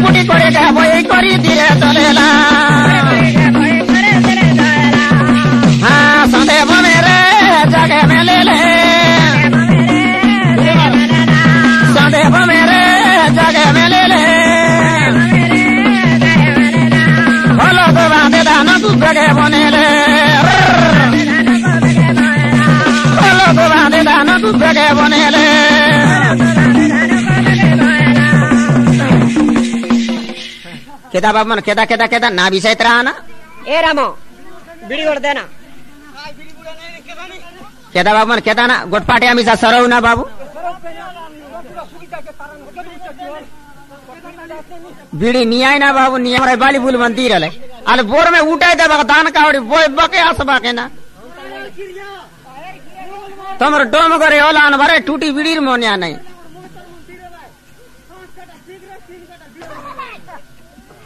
পুটি করে গাব এই করি ধীরে চলে না। केदा बाबू मन केदा केदा केदा ना भी सहित ना ए रामो बिड़ी गोड़ देना केदा बाबू मन केदा ना गोटपाटे हम इसा सरव ना बाबू बीड़ी नियाय ना बाबू नियम रे बाली बुल मंदिर अले अल बोर में उठाई दे बाबा दान कावड़ी बोय बके आस बाके ना तमर डोम करे ओला भरे टूटी बीड़ी मोनिया नहीं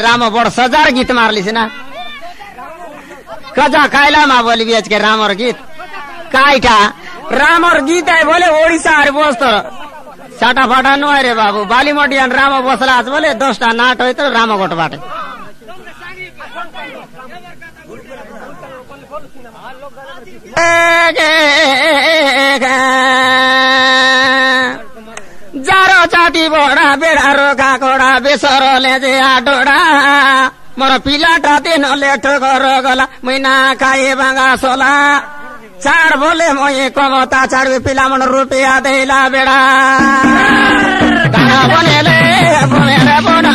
राम बड़ सजार गीत मारलिस ना। कजा कायलामा बोली बेच के रामर गीत। काइटा। रामर गीत है बोले ओडिसा अरे बोस साटा फाटा नु रे बाबू। बालीमटियान राम बसला बोले दसटा नाट हो तो राम गोट बाटे। जारो चाटी बड़ा, बेड़ा काकोड़ा बेसरले दिया डोड़ा। मोर पिलाटा दिन लेठ कर गला मुना खाए बांगा सोला। चार बोले मोई कमता, चार पिला मन रुपया देला बेड़ा। गाना बनेले बोले रे बोना।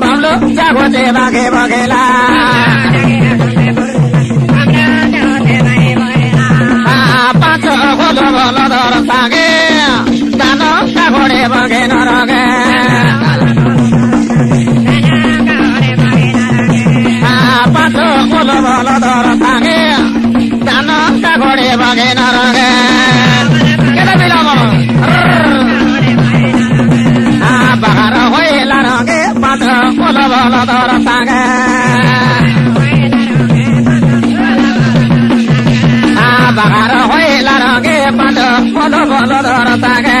Pablo, ya voy ফুল ভালো ধর ভাঙে দান কাগড়ে ভাঙে না রঙে কেটে দিলাম বাহার হইল রঙে পাথ ফুল ভালো ধর ভাঙে বাহার হইল রঙে পাথ ফুল ভালো ধর ভাঙে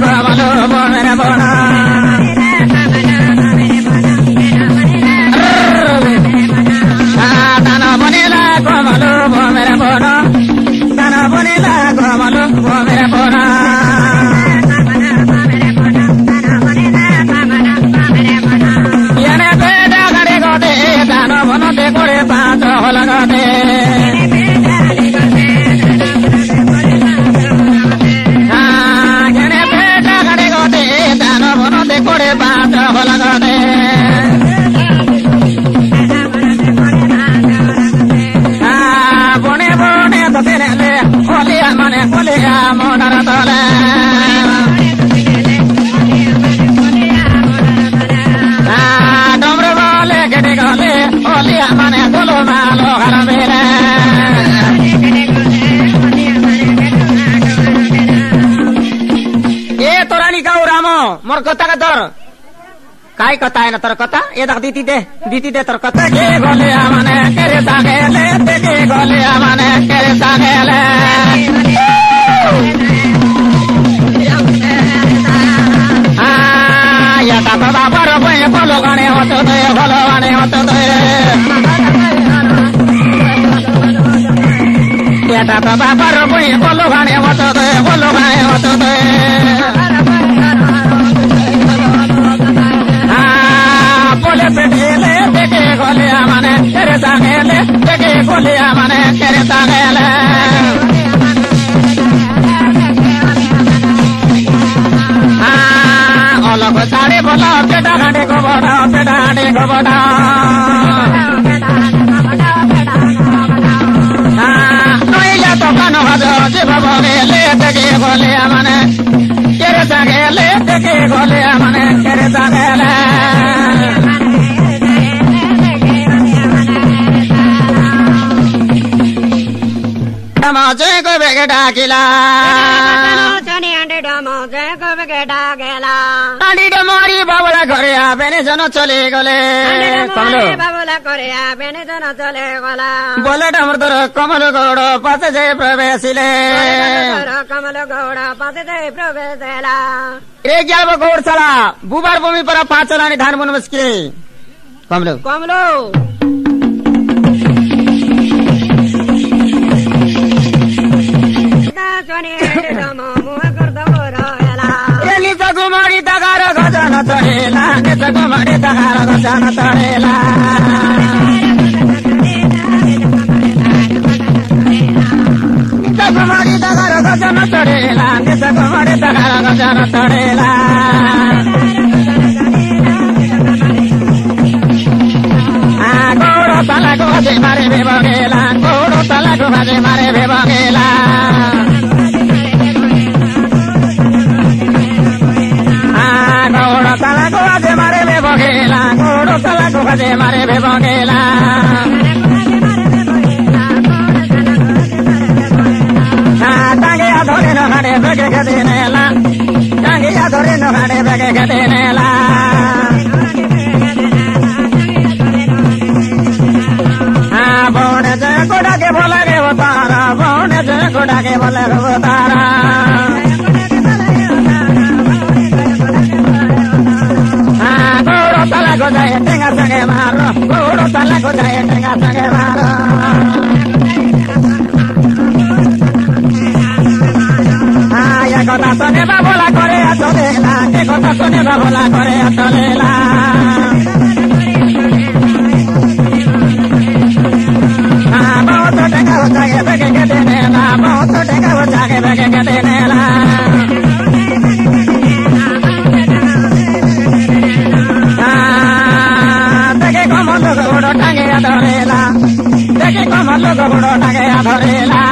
Ha কথা का तर काय कथा आहे ना तर कथा ये दाख दीती दे दीती दे तर कथा के गोले आमाने तेरे सागेले तेरे गोले आमाने तेरे सागेले या का बाबा पर बे बोलो गाने होतो दे बोलो गाने होतो दे या का बाबा पर बे बोलो गाने होतो दे बोलो गाने होतो दे तेरे सागेले देखे गोलिया माने तेरे सागेले অলগ সাড়ে বলা পেটা ঘাটে গোবড়া পেটা ঘাটে গোবড়া নইলে তো কান ভাজ যে ভাব গেলে দেখে গলে মানে কেরে সাগেলে দেখে গলে মানে কেরে সাগেলে डाकिला मारी बाबला करे आने जन चले गले कमलो बाबला करे आने जन चले गला बोले कमल गौड़ पास जय प्रवेशिले कमल गौड़ पास जय प्रवेश रे क्या वो गौड़ चला बुबार भूमि पर पाचला धान बन मुश्किल कमलो कमलो ಕುಮಾರಿ ತಗಾರ ಗಜನ ತಡೆಲ ನೆಸ ಕುಮಾರಿ ತಗಾರ ಗಜನ ತಡೆಲ ಕುಮಾರಿ ತಗಾರ ಗಜನ ತಡೆಲ ನೆಸ ಕುಮಾರಿ ತಗಾರ ಗಜನ ತಡೆಲ ಗೌಡ ತಲಗೋ ದೇ ಮರೆ ಬೇ ಬಗೆಲ ಗೌಡ ತಲಗೋ ಮರೆ mare, mare, barro, puro talaco trae entregas de a cotazo ne babo la Corea tolela, que cotazo ne babo la Corea tolela. Ah, বড় টাকা ধরেলা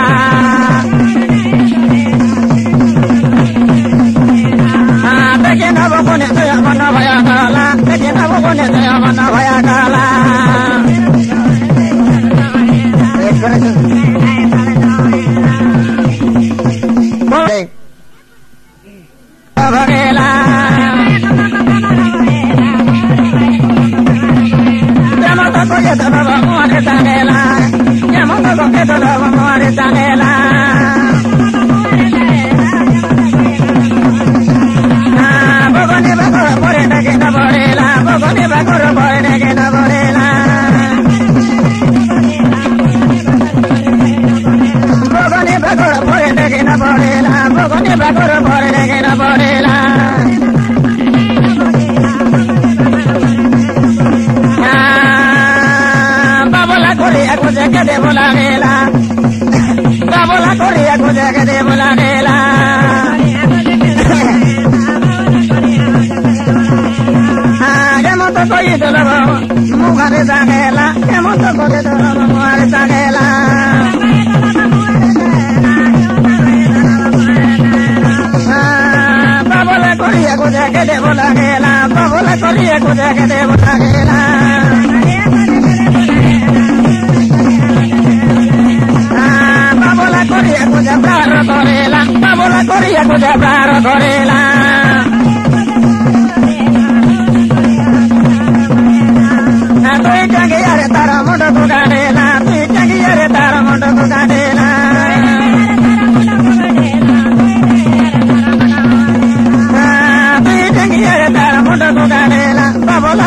করিয়ে গুজাকে দেব লাগে না কবলে করিয়ে গুজাকে দেব লাগে না বাবলা করিয়ে গুজা প্রার করেলা বাবলা করিয়ে গুজা তারা মন দোকানে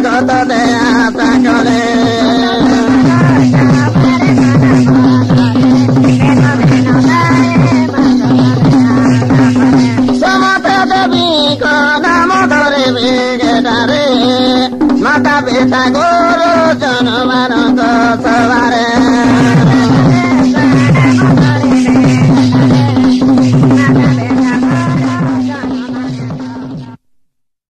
那个二代。